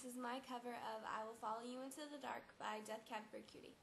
This is my cover of I Will Follow You Into the Dark by Death Cab for Cutie.